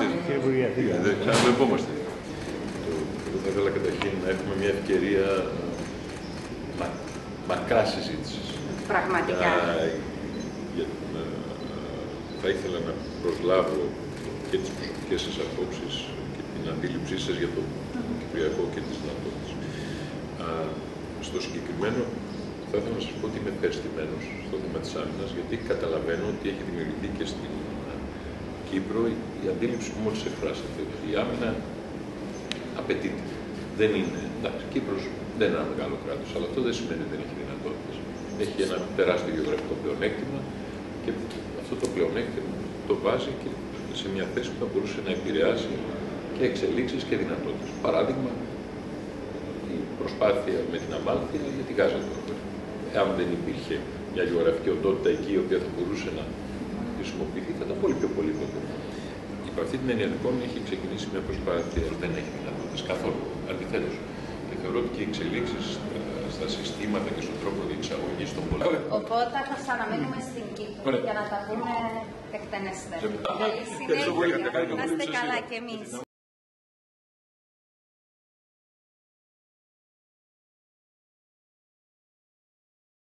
Ευχαριστήσω. Κύριε Υπουργέ, Ε, Δεν ξαναβλεπόμαστε. Το- Εγώ θα ήθελα καταρχήν να έχουμε μια ευκαιρία μα, μακρά συζήτηση. Πραγματικά. θα ήθελα να προσλάβω και τις προσωπικές σας απόψεις και την αντίληψή σας για το Κυπριακό και τις δυνατότητες. Α, Στο συγκεκριμένο θα ήθελα να σας πω ότι είμαι ευχαριστημένος στο θέμα της άμυνας γιατί καταλαβαίνω ότι έχει δημιουργηθεί και στην α, Κύπρο η- η αντίληψη που μόλις εκφράσατε. ότι Η άμυνα απαιτείται. Δεν είναι. Εντάξει, Κύπρος δεν είναι ένα μεγάλο κράτος, αλλά αυτό δεν σημαίνει ότι δεν έχει δυνατότητες. Έχει ένα τεράστιο γεωγραφικό πλεονέκτημα και αυτό το πλεονέκτημα το βάζει και σε μια θέση που θα μπορούσε να επηρεάσει και εξελίξεις και δυνατότητες. Παράδειγμα, η προσπάθεια με την Αμάλθεια για τη Γάζα τώρα. Εάν δεν υπήρχε μια γεωγραφική οντότητα εκεί η οποία θα μπορούσε να χρησιμοποιηθεί, θα ήταν πολύ πιο πολύπλοκο. Υπ' αυτή την έννοια λοιπόν έχει ξεκινήσει μια προσπάθεια, δεν έχει δυνατότητες καθόλου. Αντιθέτως, και θεωρώ ότι και οι εξελίξεις στα συστήματα και στον τρόπο διεξαγωγής των πολιτών. Οπότε θα σας αναμένουμε στην Κύπρο Ωραία. για να τα πούμε εκτενέστερα. Ευχαριστώ Καλή πολύ. συνέχεια. Καλή Να είστε συνέχεια. καλά κι εμείς.